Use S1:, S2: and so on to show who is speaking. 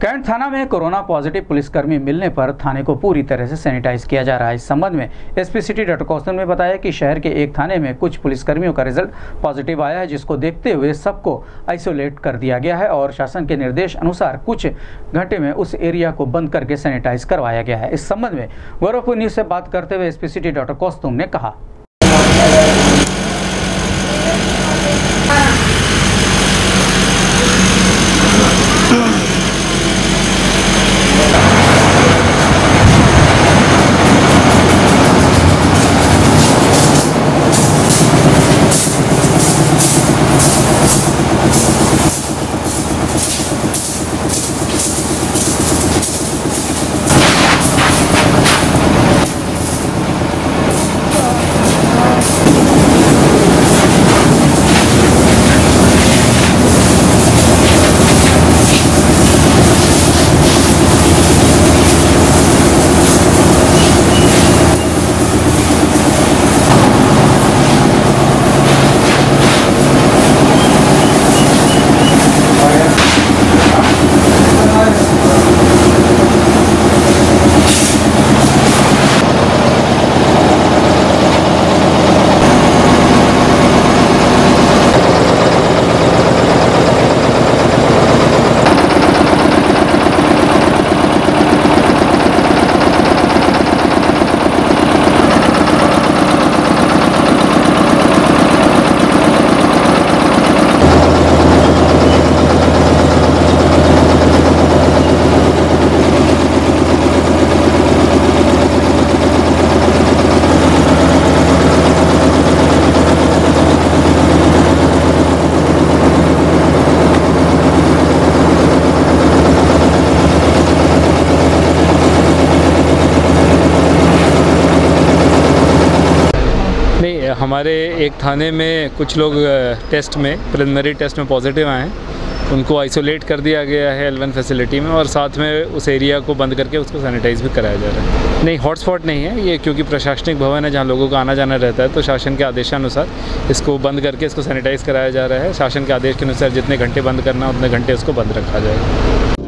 S1: Cantt थाना में corona positive पुलिसकर्मी मिलने पर थाने को पूरी तरह से सैनिटाइज किया जा रहा है। इस संबंध में एसपी सिटी डॉक्टर कौस्तन ने बताया कि शहर के एक थाने में कुछ पुलिसकर्मियों का रिज़ल्ट पॉजिटिव आया है, जिसको देखते हुए सबको आइसोलेट कर दिया गया है और शासन के निर्देश अनुसार कुछ घंटे में उस एरिया को बंद करके सैनिटाइज करवाया गया है। इस संबंध में गौरवपुर न्यूज़ से बात करते हुए एसपी सिटी डॉक्टर कौस्तुम ने कहा।
S2: हमारे एक थाने में कुछ लोग टेस्ट में प्रिलिमिनरी टेस्ट में पॉजिटिव आए हैं। उनको आइसोलेट कर दिया गया है एल फैसिलिटी में और साथ में उस एरिया को बंद करके उसको सैनिटाइज भी कराया जा रहा है। नहीं हॉटस्पॉट नहीं है ये क्योंकि प्रशासनिक भवन है जहाँ लोगों का आना जाना रहता है तो शासन के आदेशानुसार इसको बंद करके इसको सैनिटाइज कराया जा रहा है। शासन के आदेश के अनुसार जितने घंटे बंद करना उतने घंटे उसको बंद रखा जाएगा।